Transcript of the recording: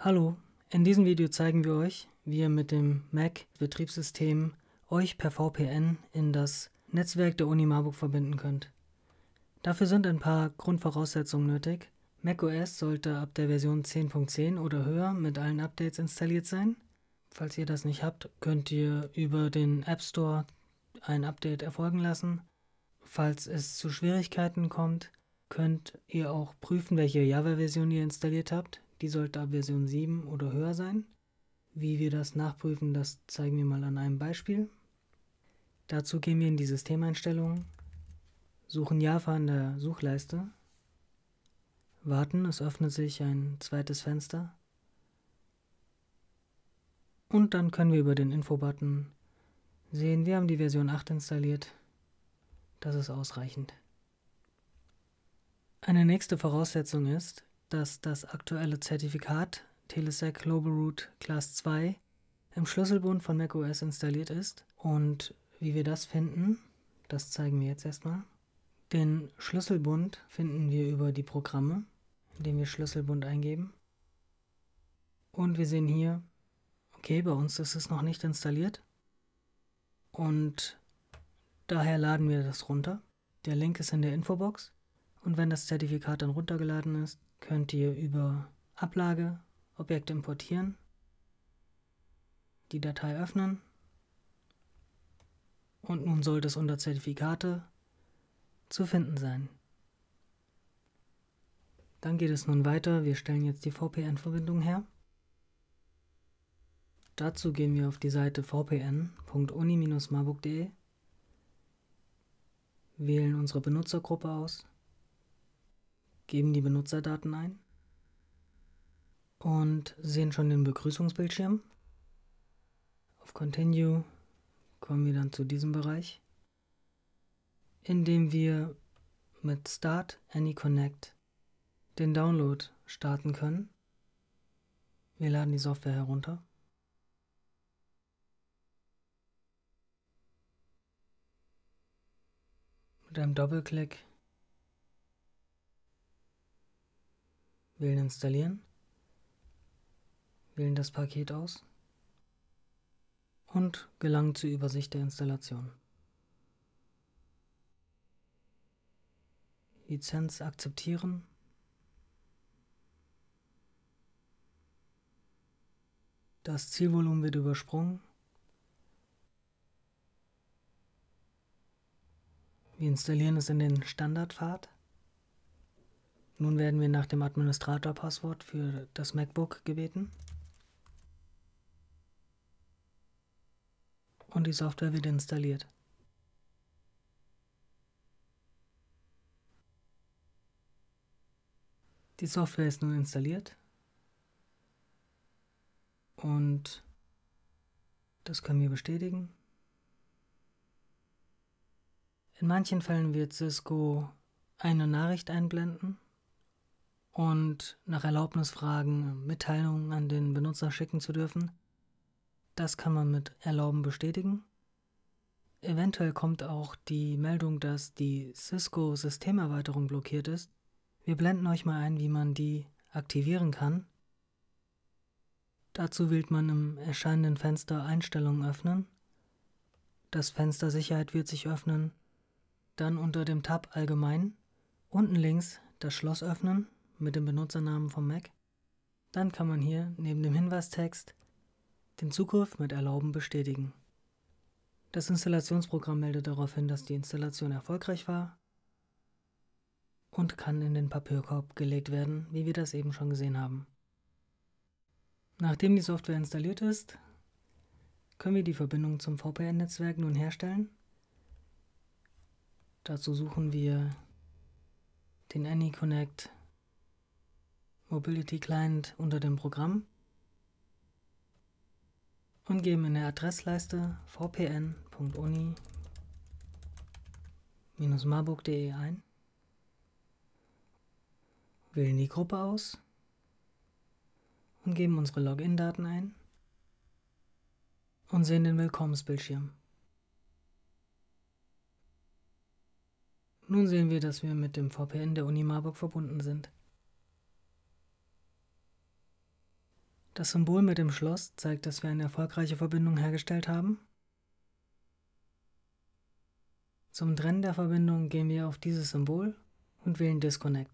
Hallo, in diesem Video zeigen wir euch, wie ihr mit dem Mac Betriebssystem euch per VPN in das Netzwerk der Uni Marburg verbinden könnt. Dafür sind ein paar Grundvoraussetzungen nötig. macOS sollte ab der Version 10.10 oder höher mit allen Updates installiert sein. Falls ihr das nicht habt, könnt ihr über den App Store ein Update erfolgen lassen. Falls es zu Schwierigkeiten kommt, könnt ihr auch prüfen, welche Java-Version ihr installiert habt. Die sollte ab Version 7 oder höher sein. Wie wir das nachprüfen, das zeigen wir mal an einem Beispiel. Dazu gehen wir in die Systemeinstellungen, suchen Java in der Suchleiste, warten, es öffnet sich ein zweites Fenster und dann können wir über den Info-Button sehen, wir haben die Version 8 installiert. Das ist ausreichend. Eine nächste Voraussetzung ist, dass das aktuelle Zertifikat Telesec Global Root Class 2 im Schlüsselbund von macOS installiert ist. Und wie wir das finden, das zeigen wir jetzt erstmal. Den Schlüsselbund finden wir über die Programme, indem wir Schlüsselbund eingeben. Und wir sehen hier, okay, bei uns ist es noch nicht installiert. Und daher laden wir das runter. Der Link ist in der Infobox. Und wenn das Zertifikat dann runtergeladen ist, könnt ihr über Ablage Objekte importieren, die Datei öffnen und nun sollte es unter Zertifikate zu finden sein. Dann geht es nun weiter. Wir stellen jetzt die VPN-Verbindung her. Dazu gehen wir auf die Seite vpn.uni-marburg.de, wählen unsere Benutzergruppe aus geben die Benutzerdaten ein und sehen schon den Begrüßungsbildschirm. Auf Continue kommen wir dann zu diesem Bereich, in dem wir mit Start AnyConnect den Download starten können. Wir laden die Software herunter. Mit einem Doppelklick wählen Installieren, wählen das Paket aus und gelangen zur Übersicht der Installation. Lizenz akzeptieren. Das Zielvolumen wird übersprungen. Wir installieren es in den Standardpfad. Nun werden wir nach dem Administratorpasswort für das MacBook gebeten. Und die Software wird installiert. Die Software ist nun installiert. Und das können wir bestätigen. In manchen Fällen wird Cisco eine Nachricht einblenden und nach Erlaubnis fragen, Mitteilungen an den Benutzer schicken zu dürfen. Das kann man mit Erlauben bestätigen. Eventuell kommt auch die Meldung, dass die Cisco-Systemerweiterung blockiert ist. Wir blenden euch mal ein, wie man die aktivieren kann. Dazu wählt man im erscheinenden Fenster Einstellungen öffnen. Das Fenster Sicherheit wird sich öffnen. Dann unter dem Tab Allgemein unten links das Schloss öffnen mit dem Benutzernamen vom Mac. Dann kann man hier neben dem Hinweistext den Zugriff mit Erlauben bestätigen. Das Installationsprogramm meldet darauf hin, dass die Installation erfolgreich war und kann in den Papierkorb gelegt werden, wie wir das eben schon gesehen haben. Nachdem die Software installiert ist, können wir die Verbindung zum VPN-Netzwerk nun herstellen. Dazu suchen wir den AnyConnect Mobility Client unter dem Programm und geben in der Adressleiste vpn.uni-marburg.de ein, wählen die Gruppe aus und geben unsere Login-Daten ein und sehen den Willkommensbildschirm. Nun sehen wir, dass wir mit dem VPN der Uni Marburg verbunden sind. Das Symbol mit dem Schloss zeigt, dass wir eine erfolgreiche Verbindung hergestellt haben. Zum Trennen der Verbindung gehen wir auf dieses Symbol und wählen Disconnect.